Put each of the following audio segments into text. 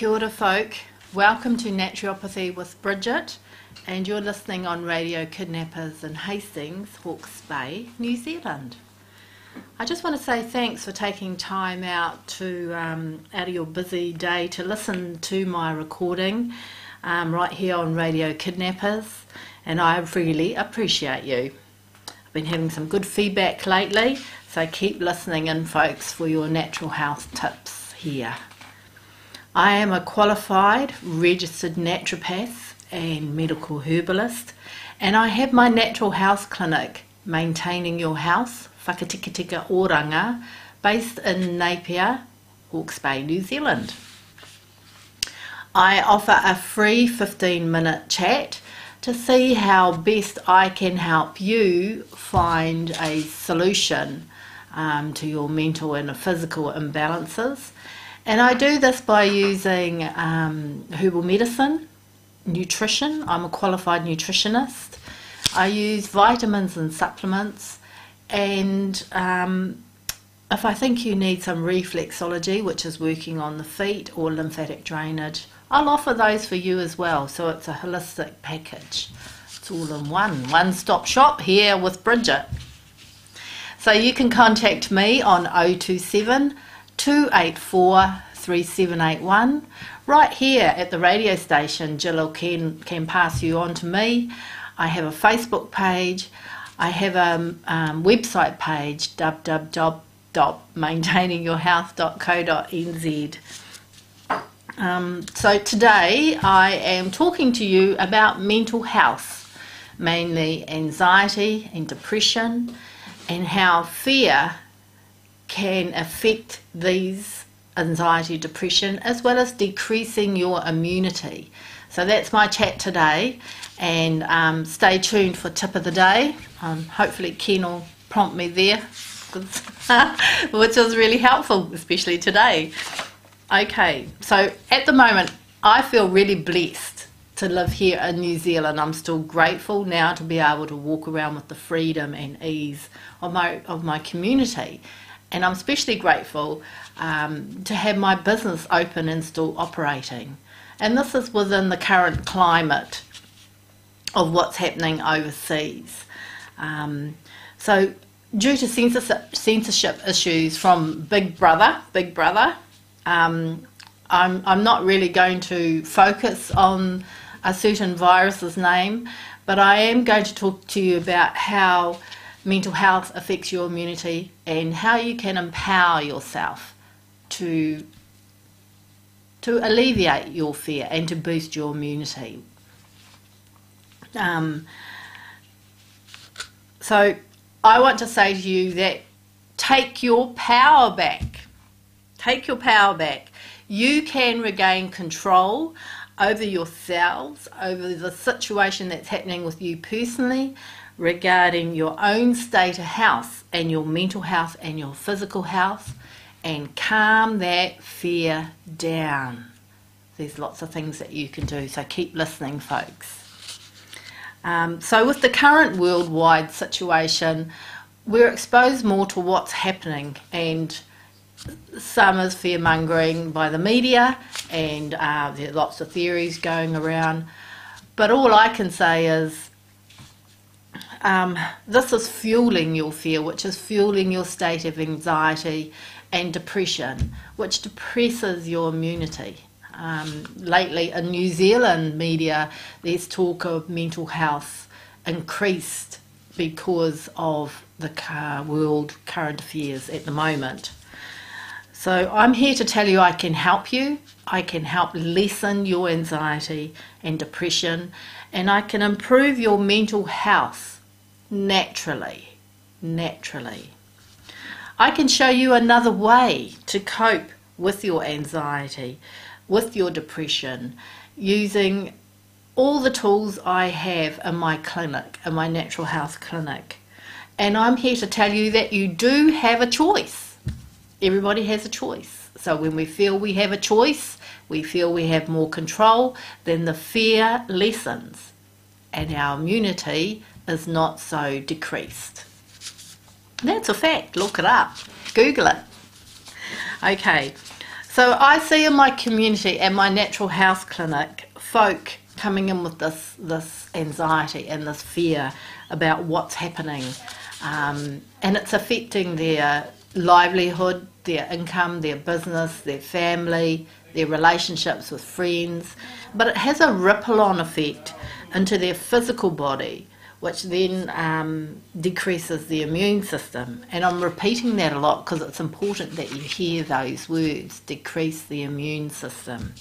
Kia ora folk, welcome to Naturopathy with Bridgitt and you're listening on Radio Kidnappers in Hastings, Hawke's Bay, New Zealand. I just want to say thanks for taking time out to um, out of your busy day to listen to my recording um, right here on Radio Kidnappers and I really appreciate you. I've been having some good feedback lately so keep listening in folks for your natural health tips here. I am a qualified registered naturopath and medical herbalist, and I have my natural health clinic, Maintaining Your Health, Whakatikatika Oranga, based in Napier, Hawke's Bay, New Zealand. I offer a free 15 minute chat to see how best I can help you find a solution um, to your mental and physical imbalances and I do this by using um, herbal medicine, nutrition. I'm a qualified nutritionist. I use vitamins and supplements. And um, if I think you need some reflexology, which is working on the feet, or lymphatic drainage, I'll offer those for you as well. So it's a holistic package. It's all in one, one stop shop here with Bridgitt. So you can contact me on 027 284 3781. Right here at the radio station, Jill can, can pass you on to me. I have a Facebook page. I have a um, website page, www.maintainingyourhealth.co.nz. Um, so today I am talking to you about mental health, mainly anxiety and depression, and how fear can affect these anxiety, depression, as well as decreasing your immunity. So that's my chat today, and um, stay tuned for tip of the day. Um, hopefully, Ken will prompt me there, which is really helpful, especially today. Okay, so at the moment, I feel really blessed to live here in New Zealand. I'm still grateful now to be able to walk around with the freedom and ease of my of my community and I'm especially grateful um, to have my business open and still operating. And this is within the current climate of what's happening overseas. Um, so, due to censorship, censorship issues from Big Brother, Big Brother, um, I'm, I'm not really going to focus on a certain virus's name, but I am going to talk to you about how mental health affects your immunity and how you can empower yourself to to alleviate your fear and to boost your immunity. Um, so I want to say to you that take your power back. Take your power back. You can regain control over yourselves, over the situation that's happening with you personally, regarding your own state of health and your mental health and your physical health and calm that fear down. There's lots of things that you can do, so keep listening, folks. Um, so, with the current worldwide situation, we're exposed more to what's happening, and some is fear mongering by the media, and uh, there are lots of theories going around. But all I can say is um, this is fueling your fear, which is fueling your state of anxiety and depression, which depresses your immunity. Um, lately, in New Zealand media, there's talk of mental health increased because of the world current affairs at the moment. So, I'm here to tell you I can help you. I can help lessen your anxiety and depression, and I can improve your mental health naturally. Naturally. I can show you another way to cope with your anxiety, with your depression, using all the tools I have in my clinic, in my natural health clinic. And I'm here to tell you that you do have a choice. Everybody has a choice. So when we feel we have a choice, we feel we have more control, then the fear lessens and our immunity is not so decreased. That's a fact. Look it up. Google it. Okay. So I see in my community and my natural health clinic folk coming in with this this anxiety and this fear about what's happening, um, and it's affecting their livelihood, their income, their business, their family, their relationships with friends. But it has a ripple on effect into their physical body which then um, decreases the immune system. And I'm repeating that a lot because it's important that you hear those words decrease the immune system.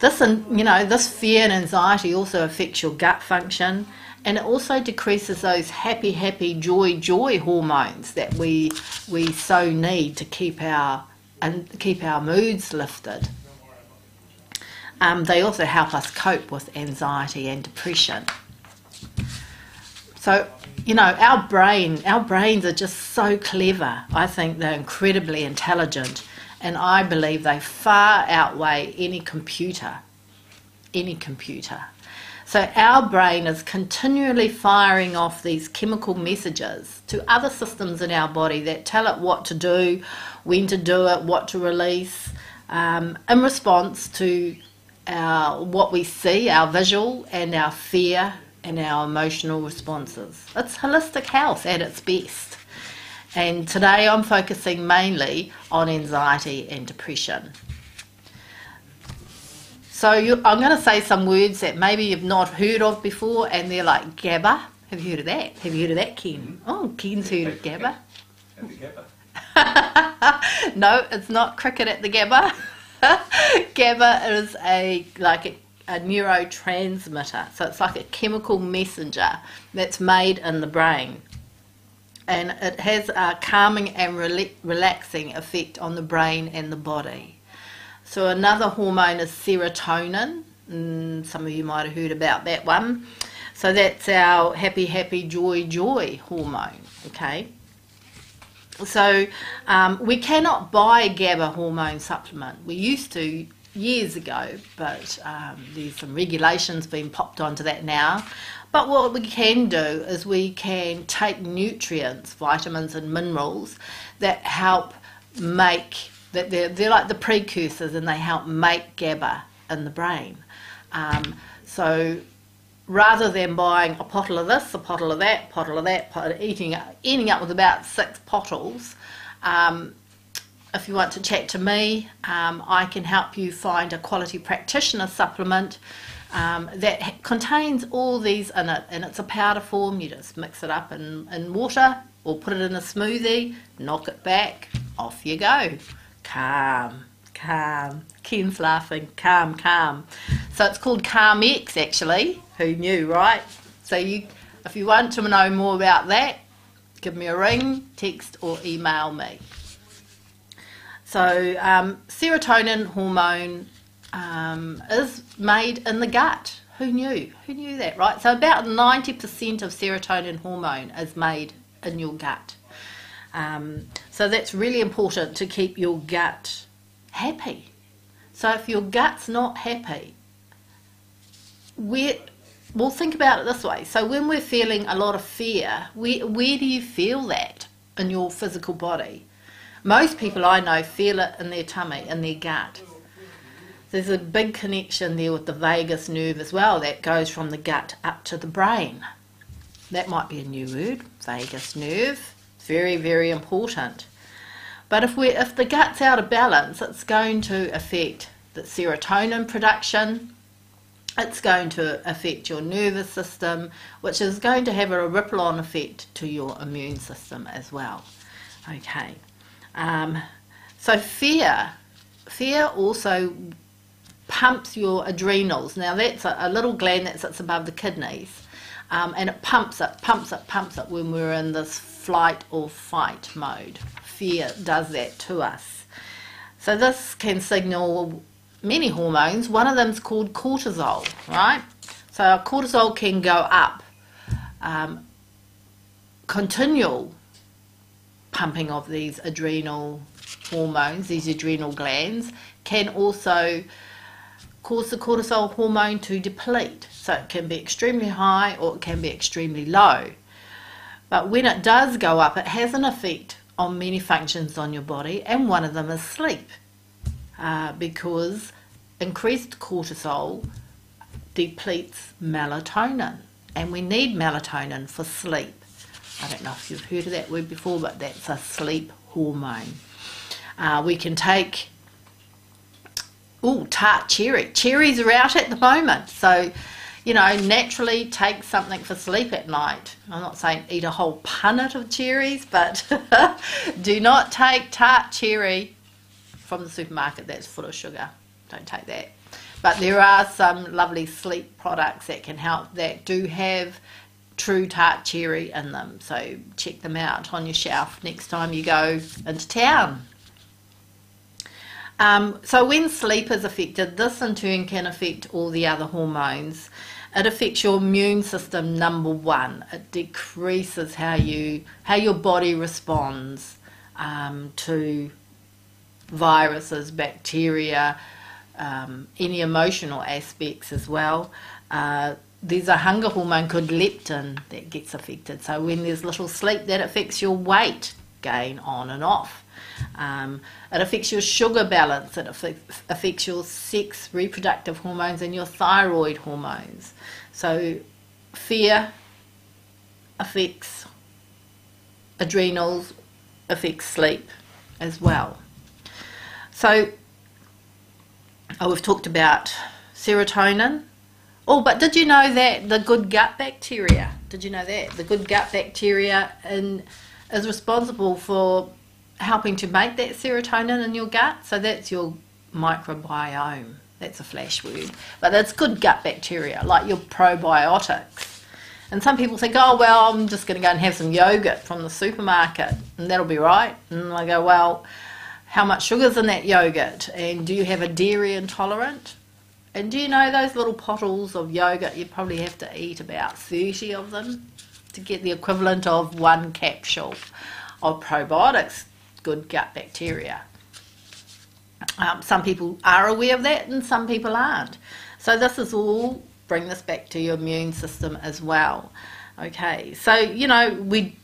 This, and you know, this fear and anxiety also affects your gut function, and it also decreases those happy, happy, joy, joy hormones that we we so need to keep our and keep our moods lifted. Um, they also help us cope with anxiety and depression. So, you know, our brain, our brains are just so clever. I think they're incredibly intelligent, and I believe they far outweigh any computer. Any computer. So our brain is continually firing off these chemical messages to other systems in our body that tell it what to do, when to do it, what to release, um, in response to our what we see, our visual and our fear and our emotional responses. It's holistic health at its best. And today I'm focusing mainly on anxiety and depression. So you, I'm going to say some words that maybe you've not heard of before, and they're like GABA. Have you heard of that? Have you heard of that, Ken? Oh, Ken's heard of GABA. no, it's not cricket at the GABA. Gabba is a like a a neurotransmitter. So it's like a chemical messenger that's made in the brain. And it has a calming and relaxing effect on the brain and the body. So another hormone is serotonin. Mm, some of you might have heard about that one. So that's our happy, happy, joy, joy hormone. Okay. So um, we cannot buy GABA hormone supplement. We used to years ago, but um, there's some regulations being popped onto that now. But what we can do is we can take nutrients, vitamins, and minerals that help make that they're, they're like the precursors and they help make GABA in the brain. Um, so rather than buying a bottle of this, a bottle of that, bottle of that, eating ending up with about six bottles, um, if you want to chat to me, um, I can help you find a quality practitioner supplement um, that contains all these in it. And it's a powder form, you just mix it up in, in water or put it in a smoothie, knock it back, off you go. Calm, calm. Ken's laughing, calm, calm. So it's called Calm X actually. Who knew, right? So you, if you want to know more about that, give me a ring, text, or email me. So um, serotonin hormone um, is made in the gut. Who knew? Who knew that, right? So about 90% of serotonin hormone is made in your gut. Um, so that's really important to keep your gut happy. So if your gut's not happy, we well think about it this way. So when we're feeling a lot of fear, where, where do you feel that in your physical body? Most people I know feel it in their tummy, in their gut. There's a big connection there with the vagus nerve as well that goes from the gut up to the brain. That might be a new word, vagus nerve. It's very, very important. But if we if the gut's out of balance, it's going to affect the serotonin production. It's going to affect your nervous system, which is going to have a ripple on effect to your immune system as well. Okay. Um, so fear, fear also pumps your adrenals. Now that's a, a little gland that sits above the kidneys, um, and it pumps it, pumps it, pumps it when we're in this flight or fight mode. Fear does that to us. So this can signal many hormones. One of them is called cortisol, right? So cortisol can go up. Um, continual pumping of these adrenal hormones, these adrenal glands, can also cause the cortisol hormone to deplete. So it can be extremely high or it can be extremely low. But when it does go up, it has an effect on many functions on your body, and one of them is sleep. uh, because increased cortisol depletes melatonin, and we need melatonin for sleep. I don't know if you've heard of that word before, but that's a sleep hormone. Uh, we can take oh tart cherry. Cherries are out at the moment, so you know naturally take something for sleep at night. I'm not saying eat a whole punnet of cherries, but do not take tart cherry from the supermarket that's full of sugar. Don't take that. But there are some lovely sleep products that can help that do have true tart cherry in them. So check them out on your shelf next time you go into town. Um, so when sleep is affected, this in turn can affect all the other hormones. It affects your immune system. Number one, it decreases how you how your body responds um, to viruses, bacteria, um, any emotional aspects as well. Uh, there's a hunger hormone called leptin that gets affected. So when there's little sleep, that affects your weight gain on and off. Um, it affects your sugar balance. It affects your sex, reproductive hormones, and your thyroid hormones. So fear affects adrenals, affects sleep as well. So, oh, we've talked about serotonin Oh, but did you know that the good gut bacteria, did you know that? The good gut bacteria in, is responsible for helping to make that serotonin in your gut. So that's your microbiome. That's a flash word. But that's good gut bacteria, like your probiotics. And some people think, oh, well, I'm just going to go and have some yogurt from the supermarket and that'll be right. And I go, well, how much sugar's in that yogurt? And do you have a dairy intolerant? And do you know those little pottles of yogurt, you probably have to eat about 30 of them to get the equivalent of one capsule of probiotics, good gut bacteria. Um, some people are aware of that and some people aren't. So this is all, bring this back to your immune system as well. Okay, so, you know, we,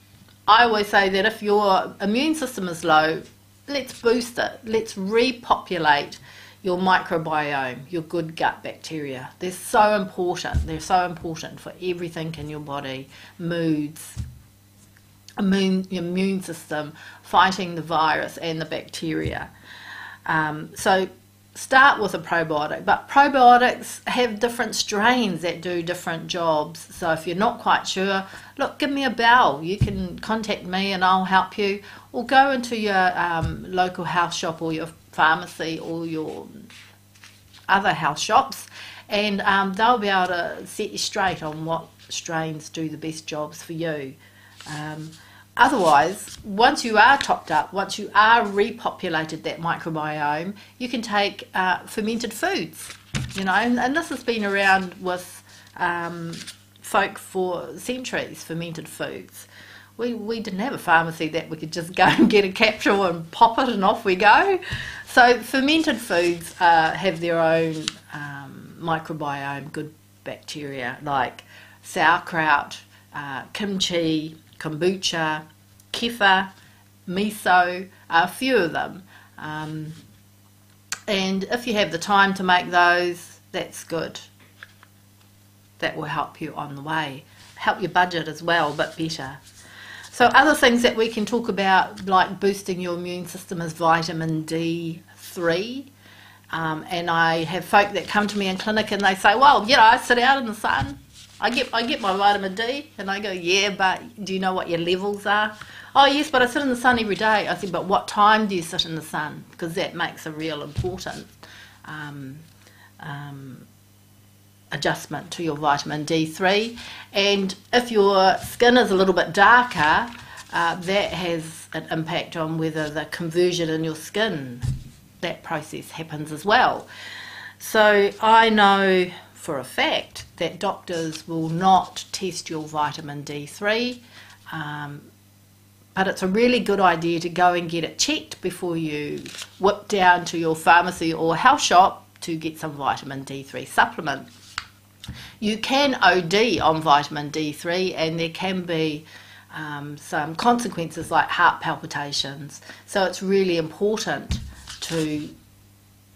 I always say that if your immune system is low, let's boost it. Let's repopulate your microbiome, your good gut bacteria. They're so important. They're so important for everything in your body, moods, immune, immune system, fighting the virus and the bacteria. Um, so start with a probiotic, but probiotics have different strains that do different jobs. So if you're not quite sure, look, give me a bell. You can contact me and I'll help you, or go into your um, local house shop or your pharmacy or your other health shops, and um, they'll be able to set you straight on what strains do the best jobs for you. Um, otherwise, once you are topped up, once you are repopulated that microbiome, you can take uh, fermented foods. You know, and, and, this has been around with um, folk for centuries. Fermented foods. We, we didn't have a pharmacy that we could just go and get a capsule and pop it and off we go. So fermented foods uh, have their own um, microbiome, good bacteria like sauerkraut, uh, kimchi, kombucha, kefir, miso, a few of them. Um, and if you have the time to make those, that's good. That will help you on the way. Help your budget as well, but better. So other things that we can talk about, like boosting your immune system, is vitamin D3. Um, and I have folk that come to me in clinic and they say, well, you know, I sit out in the sun. I get I get my vitamin D, and I go, yeah, but do you know what your levels are? Oh yes, but I sit in the sun every day. I said, but what time do you sit in the sun? Because that makes a real important um, um, adjustment to your vitamin D3. And if your skin is a little bit darker, uh, that has an impact on whether the conversion in your skin, that process happens as well. So I know for a fact that doctors will not test your vitamin D3. Um, but it's a really good idea to go and get it checked before you whip down to your pharmacy or health shop to get some vitamin D3 supplement. You can OD on vitamin D3 and there can be um, some consequences like heart palpitations. So it's really important to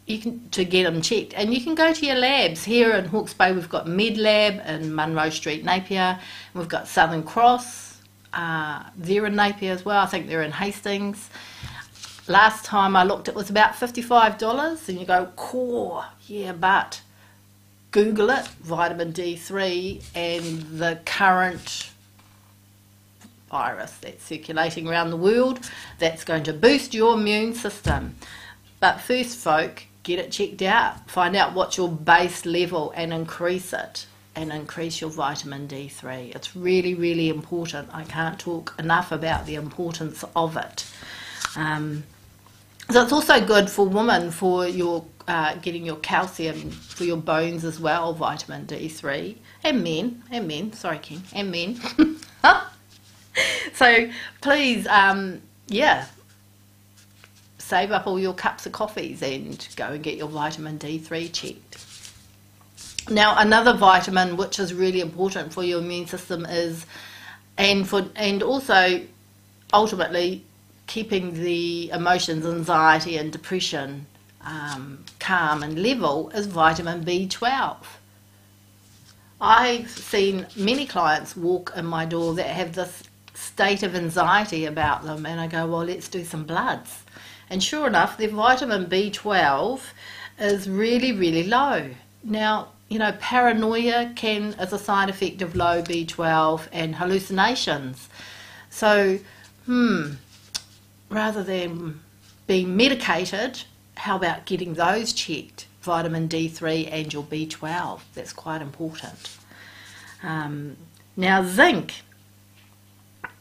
you can to get them checked, and you can go to your labs here in Hawke's Bay. We've got MedLab in Munro Street, Napier. We've got Southern Cross. Uh, they're in Napier as well. I think they're in Hastings. Last time I looked, it was about fifty-five dollars, and you go, "Core, yeah," but Google it, vitamin D3, and the current virus that's circulating around the world that's going to boost your immune system. But first, folk, get it checked out. Find out what's your base level and increase it and increase your vitamin D3. It's really, really important. I can't talk enough about the importance of it. Um, so it's also good for women for your uh, getting your calcium for your bones as well, vitamin D3, and men, and men. Sorry, Ken, and men. so please, um, yeah, save up all your cups of coffees and go and get your vitamin D3 checked. Now, another vitamin which is really important for your immune system is, and for and also ultimately keeping the emotions, anxiety, and depression um, calm and level is vitamin B12. I've seen many clients walk in my door that have this state of anxiety about them, and I go, Well, let's do some bloods. And sure enough, their vitamin B12 is really, really low. Now, you know, paranoia can as a side effect of low B12 and hallucinations. So, hmm, rather than being medicated, how about getting those checked? Vitamin D3 and your B12. That's quite important. Um, now, zinc.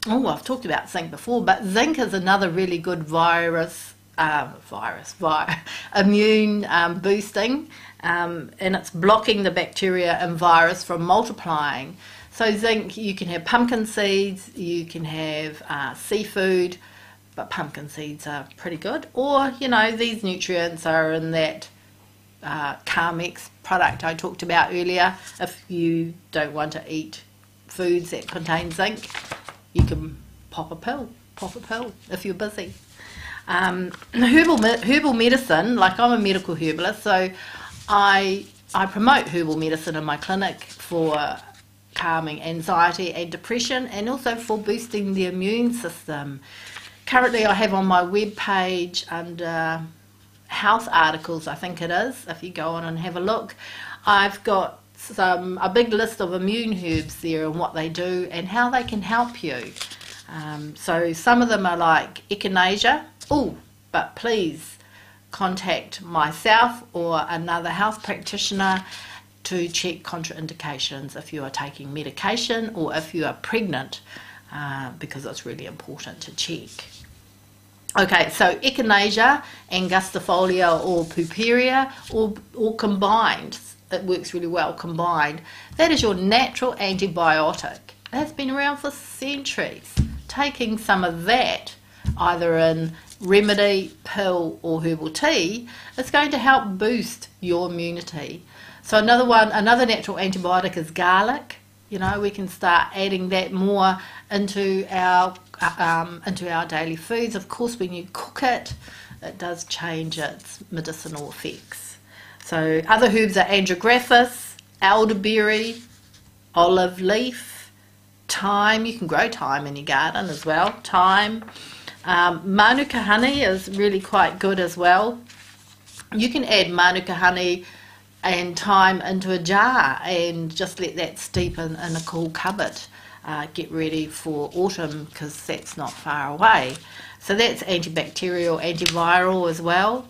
Oh, I've talked about zinc before, but zinc is another really good virus, uh, virus, vi- immune um, boosting, um, and it's blocking the bacteria and virus from multiplying. So, zinc, you can have pumpkin seeds, you can have uh, seafood, but pumpkin seeds are pretty good. Or, you know, these nutrients are in that uh, Calm X product I talked about earlier. If you don't want to eat foods that contain zinc, you can pop a pill, pop a pill if you're busy. Um, herbal herbal medicine, like I'm a medical herbalist, so I I promote herbal medicine in my clinic for calming anxiety and depression, and also for boosting the immune system currently I have on my web page under health articles, I think it is, if you go on and have a look, I've got some a big list of immune herbs there and what they do and how they can help you. Um, so some of them are like echinacea. Oh, but please contact myself or another health practitioner to check contraindications if you are taking medication or if you are pregnant uh, because it's really important to check. Okay, so echinacea, and angustifolia or purpurea, or, or combined, it works really well combined. That is your natural antibiotic. That's been around for centuries. Taking some of that, either in remedy, pill, or herbal tea, is going to help boost your immunity. So another one, another natural antibiotic is garlic. You know, we can start adding that more into our um, into our daily foods. Of course, when you cook it, it does change its medicinal effects. So other herbs are andrographis, elderberry, olive leaf, thyme. You can grow thyme in your garden as well. Thyme. Um, manuka honey is really quite good as well. You can add manuka honey and thyme into a jar and just let that steep in, in a cool cupboard. Uh, get ready for autumn because that's not far away. So that's antibacterial, antiviral as well.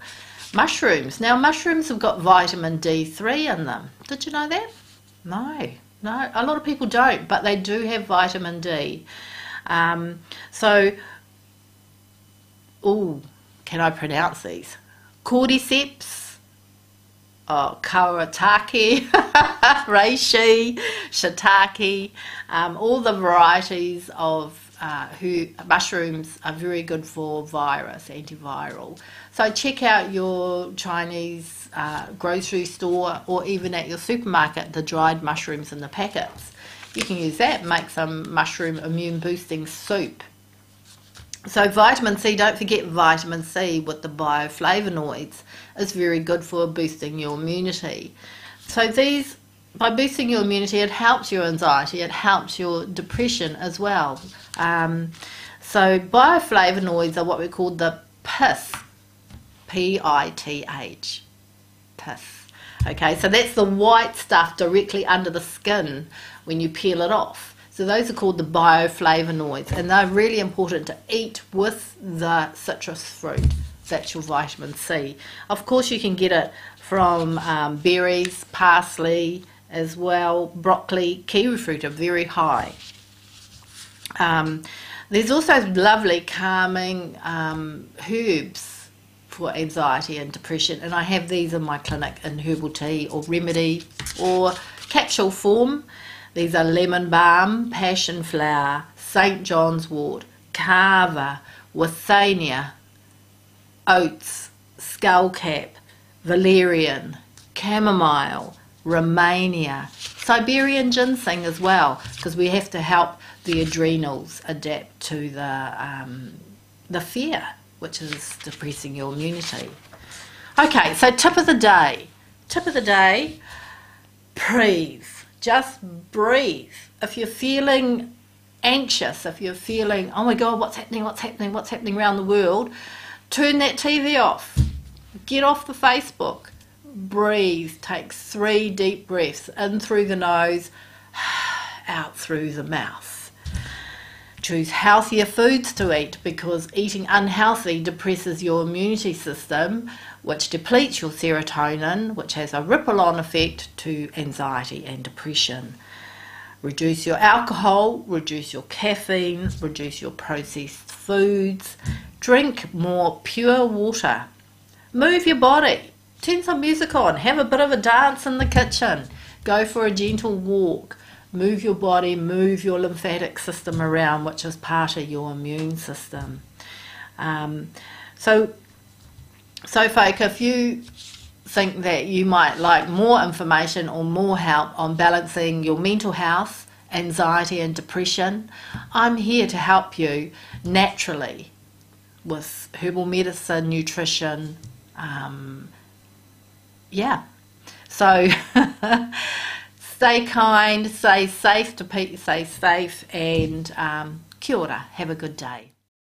Mushrooms. Now, mushrooms have got vitamin D3 in them. Did you know that? No, no. A lot of people don't, but they do have vitamin D. Um, so, oh, can I pronounce these? Cordyceps oh, karatake, reishi, shiitake, um, all the varieties of uh, who mushrooms are very good for virus, antiviral. So check out your Chinese uh, grocery store or even at your supermarket the dried mushrooms in the packets. You can use that, make some mushroom immune boosting soup. So vitamin C, don't forget vitamin C with the bioflavonoids is very good for boosting your immunity. So these, by boosting your immunity, it helps your anxiety, it helps your depression as well. Um, so bioflavonoids are what we call the PITH, P-I-T-H, PITH. Okay, so that's the white stuff directly under the skin when you peel it off. So those are called the bioflavonoids, and they're really important to eat with the citrus fruit. That's your vitamin C. Of course, you can get it from um, berries, parsley, as well. Broccoli, kiwi fruit are very high. Um, there's also lovely calming um, herbs for anxiety and depression, and I have these in my clinic in herbal tea or remedy or capsule form. These are lemon balm, passion flower, St. John's wort, kava, withania, oats, skullcap, valerian, chamomile, Rehmannia, Siberian ginseng as well, because we have to help the adrenals adapt to the um, the fear, which is depressing your immunity. Okay, so tip of the day. Tip of the day, breathe. Just breathe. If you're feeling anxious, if you're feeling, oh my God, what's happening, what's happening, what's happening around the world, turn that TV off. Get off the Facebook. Breathe. Take three deep breaths in through the nose, out through the mouth. Choose healthier foods to eat because eating unhealthy depresses your immunity system, which depletes your serotonin, which has a ripple on effect to anxiety and depression. Reduce your alcohol, reduce your caffeine, reduce your processed foods, drink more pure water, move your body, turn some music on, have a bit of a dance in the kitchen, go for a gentle walk, move your body, move your lymphatic system around, which is part of your immune system. Um, so so, folk, if you think that you might like more information or more help on balancing your mental health, anxiety, and depression, I'm here to help you naturally with herbal medicine, nutrition. Um, yeah. So, stay kind, stay safe to stay safe, and um, kia ora. Have a good day.